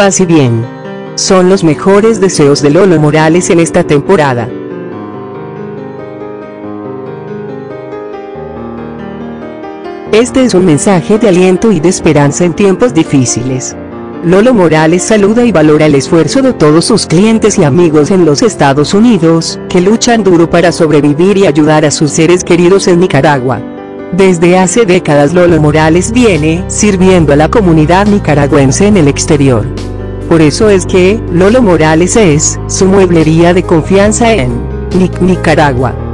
paz y bien. Son los mejores deseos de Lolo Morales en esta temporada. Este es un mensaje de aliento y de esperanza en tiempos difíciles. Lolo Morales saluda y valora el esfuerzo de todos sus clientes y amigos en los Estados Unidos, que luchan duro para sobrevivir y ayudar a sus seres queridos en Nicaragua. Desde hace décadas Lolo Morales viene sirviendo a la comunidad nicaragüense en el exterior. Por eso es que, Lolo Morales es, su mueblería de confianza en Nicaragua.